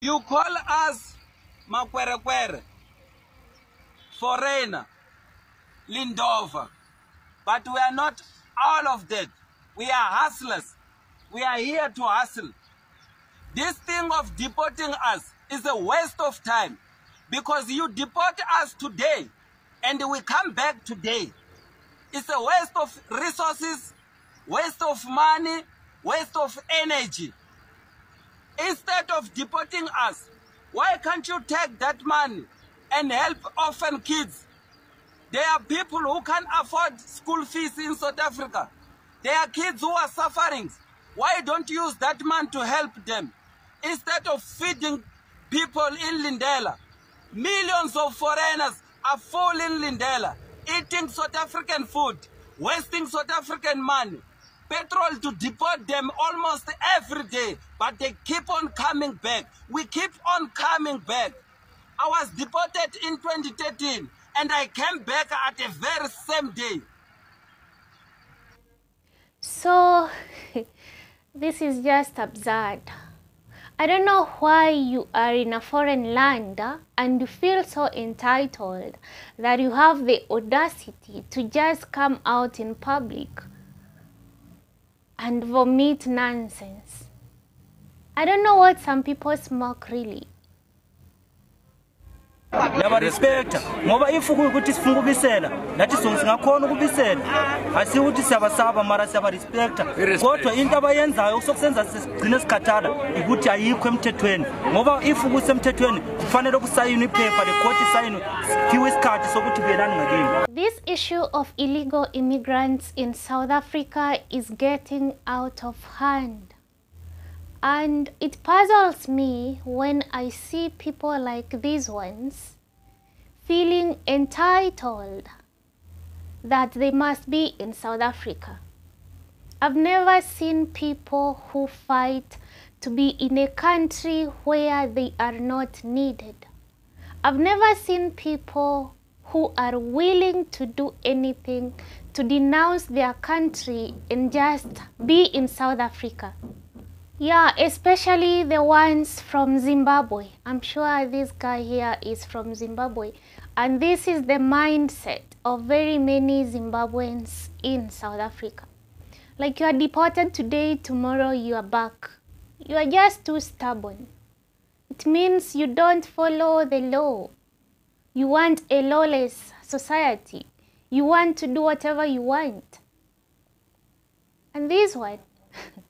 You call us Makwerekwere, foreigner, Lindova, but we are not all of that. We are hustlers. We are here to hustle. This thing of deporting us is a waste of time because you deport us today and we come back today. It's a waste of resources, waste of money, waste of energy. Instead of deporting us, why can't you take that money and help orphan kids? There are people who can't afford school fees in South Africa. There are kids who are suffering. Why don't you use that money to help them? Instead of feeding people in Lindela, millions of foreigners are full in Lindela, eating South African food, wasting South African money, petrol to deport them almost every day, but they keep on coming back. We keep on coming back. I was deported in 2013 and I came back at the very same day. So, this is just absurd. I don't know why you are in a foreign land uh, and you feel so entitled that you have the audacity to just come out in public and vomit nonsense. I don't know what some people smoke really. Ndiyabarespecta ngoba if kuyukuthi sifuna ukubisela nathi sonke singakhona ukubisela asiyo ukuthi siyabasaba mara siyabarespecta kodwa into abayenzayo sokusenza sigcine sikhathala ukuthi ayikho emthethweni. Ngoba if kusemthethweni kufanele kusayinwe iphepha lekhoti isayinwe siphiwe isikhathi sokuthi buyelani ngakini This issue of illegal immigrants in South Africa is getting out of hand. And it puzzles me when I see people like these ones feeling entitled that they must be in South Africa. I've never seen people who fight to be in a country where they are not needed. I've never seen people who are willing to do anything to denounce their country and just be in South Africa. Yeah, especially the ones from Zimbabwe. I'm sure this guy here is from Zimbabwe. And this is the mindset of very many Zimbabweans in South Africa. Like you are deported today, tomorrow you are back. You are just too stubborn. It means you don't follow the law. You want a lawless society. You want to do whatever you want. And this one,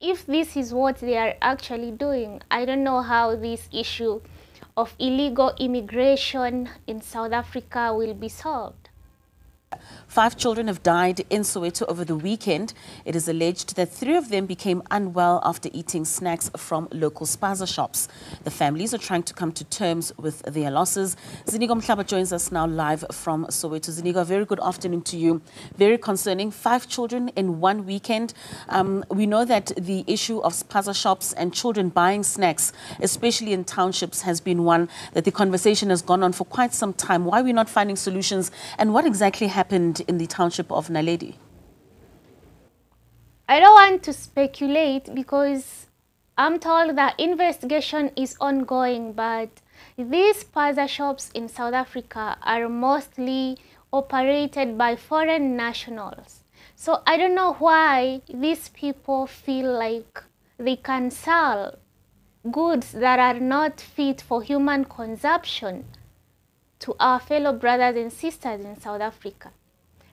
if this is what they are actually doing, I don't know how this issue of illegal immigration in South Africa will be solved. Five children have died in Soweto over the weekend. It is alleged that three of them became unwell after eating snacks from local spaza shops. The families are trying to come to terms with their losses. Zinigo Mhlaba joins us now live from Soweto. Zinigo, very good afternoon to you. Very concerning. Five children in one weekend. Um, we know that the issue of spaza shops and children buying snacks, especially in townships, has been one that the conversation has gone on for quite some time. Why are we not finding solutions? And what exactly happened in the township of Naledi? I don't want to speculate because I'm told that investigation is ongoing, but these spaza shops in South Africa are mostly operated by foreign nationals. So I don't know why these people feel like they can sell goods that are not fit for human consumption to our fellow brothers and sisters in South Africa.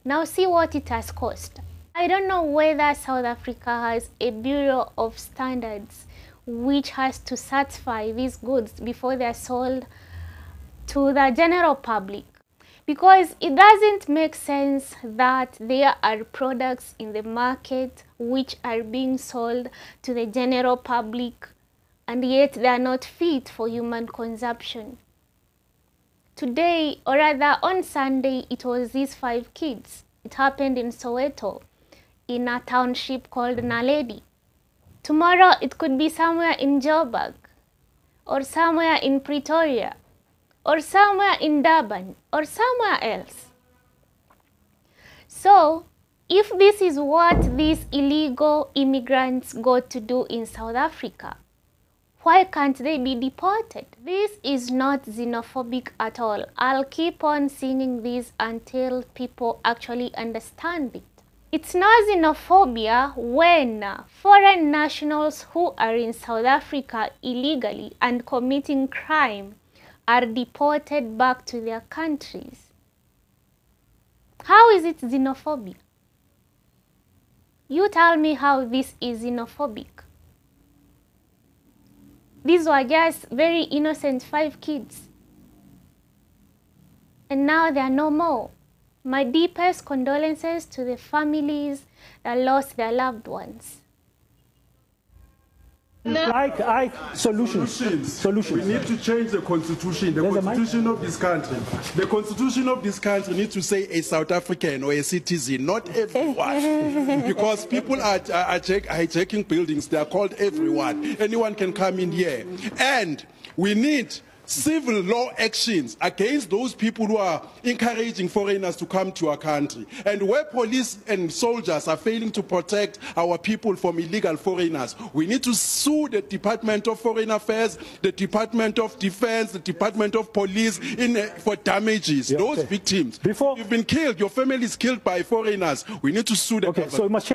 Now see what it has cost. I don't know whether South Africa has a Bureau of Standards which has to certify these goods before they are sold to the general public. Because it doesn't make sense that there are products in the market which are being sold to the general public and yet they are not fit for human consumption. Today, or rather on Sunday, it was these five kids. It happened in Soweto, in a township called Naledi. Tomorrow, it could be somewhere in Joburg, or somewhere in Pretoria, or somewhere in Durban, or somewhere else. So, if this is what these illegal immigrants go to do in South Africa, why can't they be deported? This is not xenophobic at all. I'll keep on singing this until people actually understand it. It's not xenophobia when foreign nationals who are in South Africa illegally and committing crime are deported back to their countries. How is it xenophobia? You tell me how this is xenophobic. These were just very innocent five kids. And now there are no more. My deepest condolences to the families that lost their loved ones. I, I, solutions. Solutions. Solutions. We need to change the constitution, the There's constitution of this country. The constitution of this country needs to say a South African or a citizen, not everyone. because people are, are, are hijacking buildings, they are called everyone. Anyone can come in here. And we need civil law actions against those people who are encouraging foreigners to come to our country. And where police and soldiers are failing to protect our people from illegal foreigners, we need to sue the Department of Foreign Affairs, the Department of Defense, the Department of Police in, uh, for damages. Yeah, those okay. victims. Before- You've been killed, your family is killed by foreigners. We need to sue the Okay, government. so we must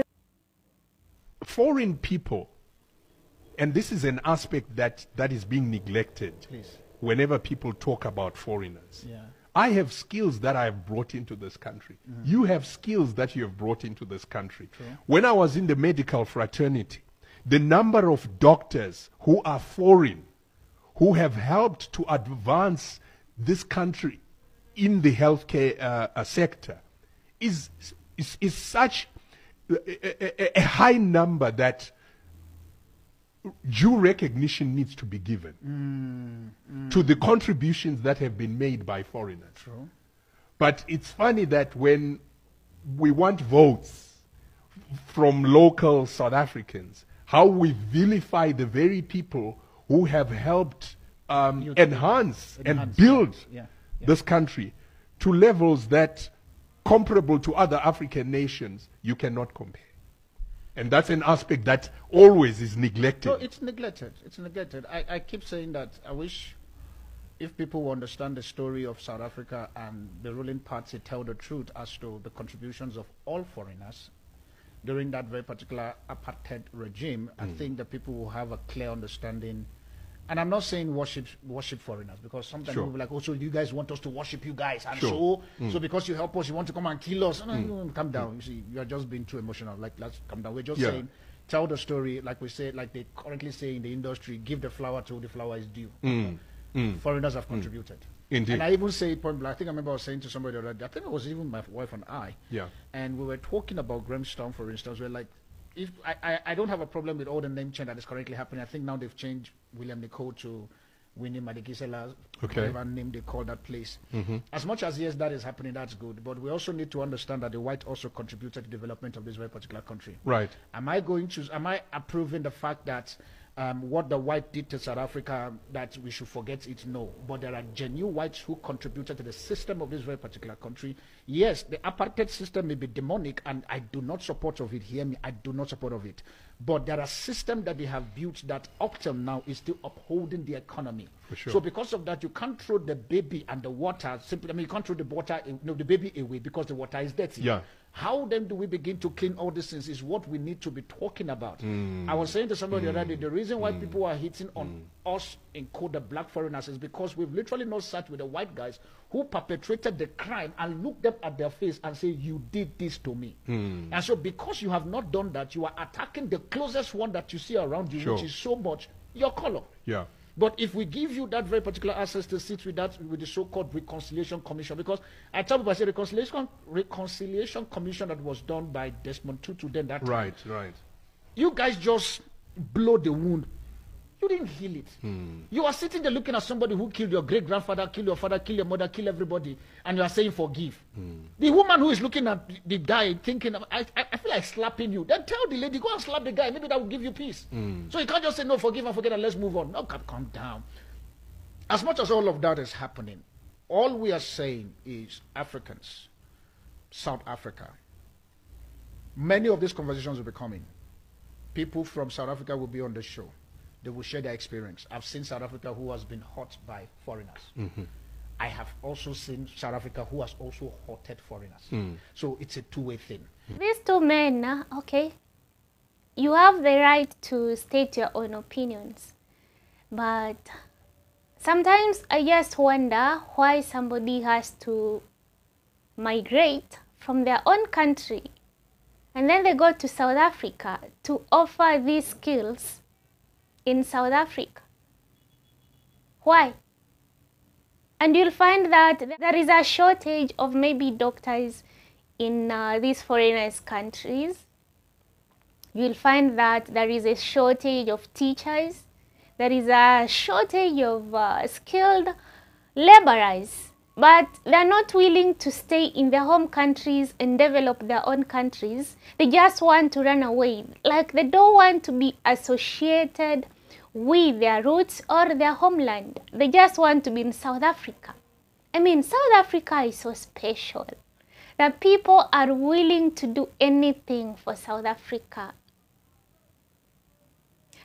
foreign people, and this is an aspect that, that is being neglected whenever people talk about foreigners. I have skills that I have brought into this country. You have skills that you have brought into this country. When I was in the medical fraternity, the number of doctors who are foreign, who have helped to advance this country in the healthcare uh, uh, sector, is, is, is such a- a- a high number that due recognition needs to be given to the contributions that have been made by foreigners. But it's funny that when we want votes from local South Africans, how we vilify the very people who have helped um, enhance and build Yeah, this country to levels that comparable to other African nations you cannot compare. And that's an aspect that always is neglected. No, it's neglected. It's neglected. I, I keep saying that I wish if people will understand the story of South Africa and the ruling party tell the truth as to the contributions of all foreigners during that very particular apartheid regime, I mm. think the people will have a clear understanding. And I'm not saying worship worship foreigners because sometimes Sure. people be like, oh, so you guys want us to worship you guys, and Sure. so mm. so because you help us, you want to come and kill us. No, no, mm. no, calm mm. down. You see, you are just being too emotional. Like, let's calm down. We're just Yeah. saying tell the story like we say like they currently say in the industry give the flower to the flower is due foreigners have contributed Indeed. and i even say point blank i think i remember i was saying to somebody the other day i think it was even my wife and i Yeah. and we were talking about grahamstown for instance we're like if I, I, I don't have a problem with all the name change that is currently happening i think now they've changed william nicol to winnie madikizela Okay. whatever name they call that place mm-hmm. as much as yes that is happening that's good but we also need to understand that the white also contributed to the development of this very particular country Right. Am I going to? Am I approving the fact that um, what the white did to South Africa that we should forget it? No, but there are genuine whites who contributed to the system of this very particular country. Yes, the apartheid system may be demonic, and I do not support of it. Hear me, I do not support of it. But there are systems that they have built that up till now is still upholding the economy. For sure. So because of that, you can't throw the baby and the water. Simply, I mean, you can't throw the water, no, the baby away because the water is dirty. Yeah. How then do we begin to clean all these things is what we need to be talking about. I was saying to somebody the other day, the reason why people are hitting on us in code the black foreigners is because we've literally not sat with the white guys who perpetrated the crime and looked them at their face and say, you did this to me. And so because you have not done that, you are attacking the closest one that you see around you, which is so much your color. Yeah. But if we give you that very particular access to sit with that with the so-called reconciliation commission, because I tell people I say reconciliation reconciliation commission that was done by Desmond Tutu then that time, Right, right. you guys just blow the wound. You didn't heal it. Hmm. You are sitting there looking at somebody who killed your great grandfather, killed your father, killed your mother, killed everybody, and you are saying forgive. Hmm. The woman who is looking at the guy thinking, I, I, I feel like slapping you. Then tell the lady, go and slap the guy. Maybe that will give you peace. Hmm. So you can't just say, no, forgive and forget and let's move on. No, calm, calm down. As much as all of that is happening, all we are saying is Africans, South Africa, many of these conversations will be coming. People from South Africa will be on the show. They will share their experience. I've seen South Africa who has been hurt by foreigners. Mm-hmm. I have also seen South Africa who has also hurted foreigners. Mm. So it's a two-way thing. Mm. These two men, uh, okay, you have the right to state your own opinions, but sometimes I just wonder why somebody has to migrate from their own country and then they go to South Africa to offer these skills in South Africa. Why? And you'll find that there is a shortage of maybe doctors in uh, these foreigners' countries. You'll find that there is a shortage of teachers. There is a shortage of uh, skilled laborers. But they're not willing to stay in their home countries and develop their own countries. They just want to run away. Like they don't want to be associated with their roots or their homeland. They just want to be in South Africa. I mean, South Africa is so special that people are willing to do anything for South Africa.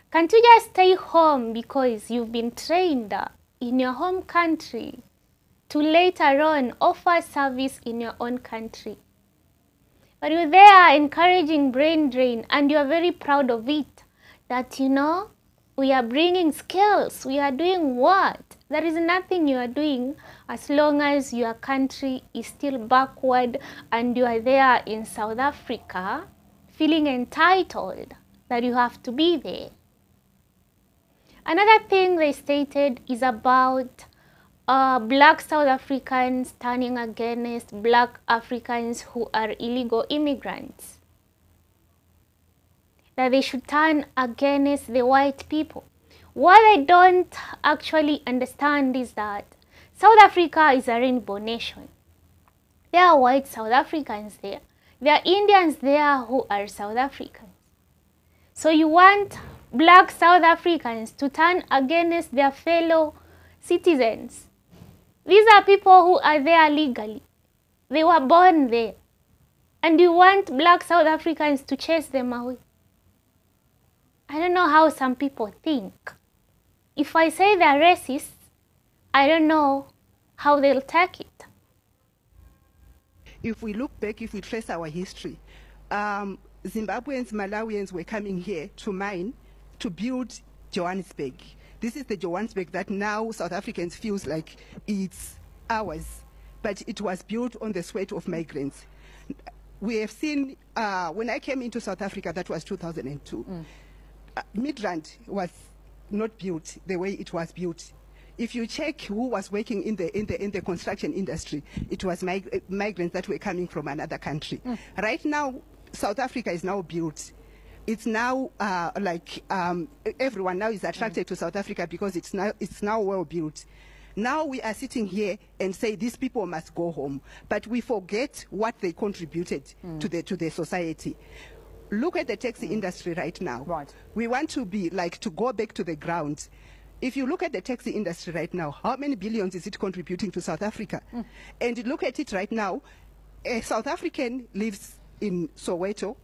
Can't you just stay home because you've been trained in your home country to later on offer service in your own country? But you're there encouraging brain drain and you're very proud of it that you know we are bringing skills, we are doing what? There is nothing you are doing as long as your country is still backward and you are there in South Africa feeling entitled that you have to be there. Another thing they stated is about uh, black South Africans turning against black Africans who are illegal immigrants. That they should turn against the white people. What I don't actually understand is that South Africa is a rainbow nation. There are white South Africans there. There are Indians there who are South Africans. So you want black South Africans to turn against their fellow citizens. These are people who are there legally. They were born there. And you want black South Africans to chase them away. I don't know how some people think. If I say they're racist, I don't know how they'll take it. If we look back, if we trace our history, um, Zimbabweans, Malawians were coming here to mine to build Johannesburg. This is the Johannesburg that now South Africans feels like it's ours, but it was built on the sweat of migrants. We have seen, uh, when I came into South Africa, that was 2002, uh, Midrand was not built the way it was built. If you check who was working in the, in the, in the construction industry, it was mig- migrants that were coming from another country. Right now, South Africa is now built it's now uh, like um, everyone now is attracted to South Africa because it's now it's now well built. Now we are sitting here and say these people must go home, but we forget what they contributed to the to the society. Look at the taxi industry right now. Right. We want to be like to go back to the ground. If you look at the taxi industry right now, how many billions is it contributing to South Africa? And look at it right now. A South African lives in Soweto,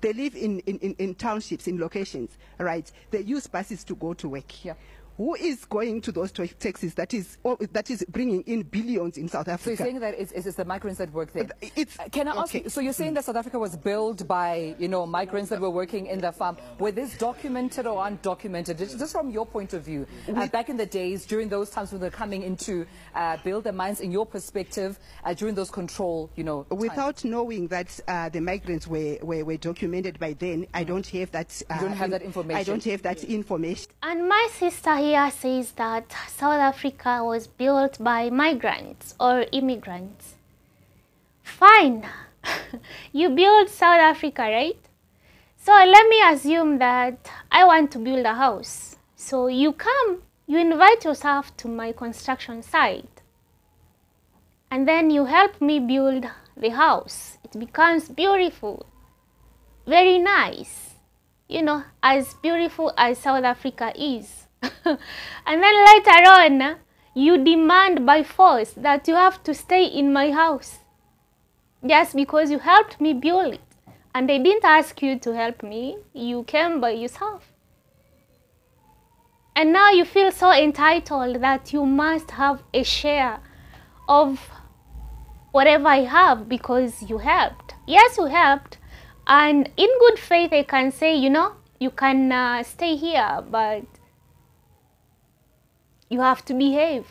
they live in, in, in, in townships, in locations, right? They use buses to go to work. Yeah. Who is going to those taxes that is oh, that is bringing in billions in South Africa? So you're saying that it's, it's the migrants that work there. Uh, it's- Uh, Can I ask okay. you, so you're saying that South Africa was built by, you know, migrants that were working in the farm. Were this documented or undocumented? Just just from your point of view, uh, back in the days, during those times when they're coming into uh, build their mines, in your perspective, uh, during those control, you know, times? Without knowing that uh, the migrants were, were, were documented by then, I don't have that. Uh, don't have that information. I don't have that information. And my sister here says that South Africa was built by migrants or immigrants. Fine, you build South Africa, right? So let me assume that I want to build a house. So you come, you invite yourself to my construction site, and then you help me build the house. It becomes beautiful, very nice you know, as beautiful as South Africa is. and then later on, you demand by force that you have to stay in my house just because you helped me build it. And I didn't ask you to help me, you came by yourself. And now you feel so entitled that you must have a share of whatever I have because you helped. Yes, you helped. And in good faith, I can say, you know, you can uh, stay here, but you have to behave.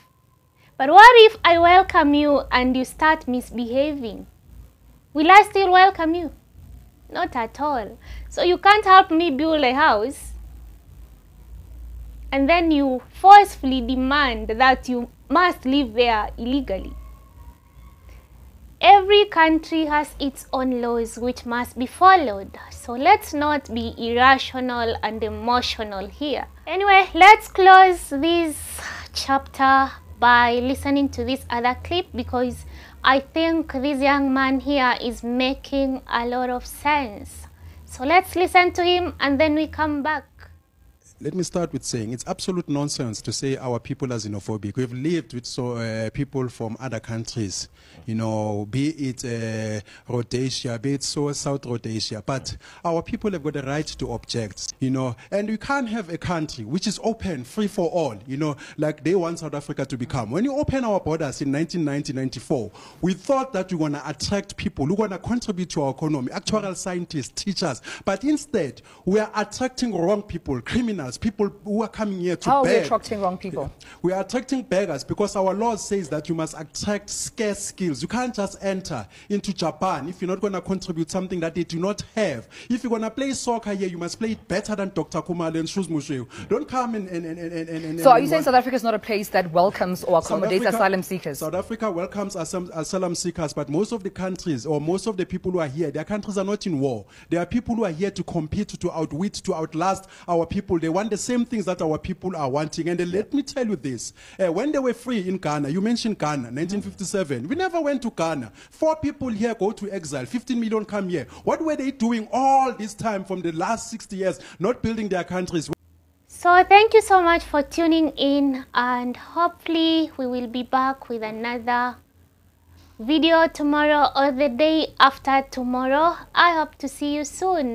But what if I welcome you and you start misbehaving? Will I still welcome you? Not at all. So you can't help me build a house and then you forcefully demand that you must live there illegally. Every country has its own laws which must be followed. So let's not be irrational and emotional here. Anyway, let's close this chapter by listening to this other clip because I think this young man here is making a lot of sense. So let's listen to him and then we come back let me start with saying it's absolute nonsense to say our people are xenophobic. We've lived with so uh, people from other countries, you know, be it uh, Rhodesia, be it so South Rhodesia, but our people have got a right to object, you know, and we can't have a country which is open, free for all, you know, like they want South Africa to become. When you open our borders in 1990-94, we thought that we're going to attract people who are going to contribute to our economy, actual scientists, teachers, but instead we are attracting wrong people, criminals, people who are coming here to How beg. are we attracting wrong people? We are attracting beggars because our law says that you must attract scarce skills. You can't just enter into Japan if you're not going to contribute something that they do not have. If you're going to play soccer here, you must play it better than Dr. Khumalo and Shoes Moshoeu. Don't come and... and, and, and, and so are you saying South Africa is not a place that welcomes or accommodates Africa, asylum seekers? South Africa welcomes asylum seekers, but most of the countries or most of the people who are here, their countries are not in war. There are people who are here to compete, to outwit, to outlast our people. They want the same things that our people are wanting. And let me tell you this. Uh, when they were free in Ghana, you mentioned Ghana, 1957. We never went to Ghana. Four people here go to exile. 15 million come here. What were they doing all this time from the last 60 years, not building their countries? So thank you so much for tuning in and hopefully we will be back with another video tomorrow or the day after tomorrow. I hope to see you soon.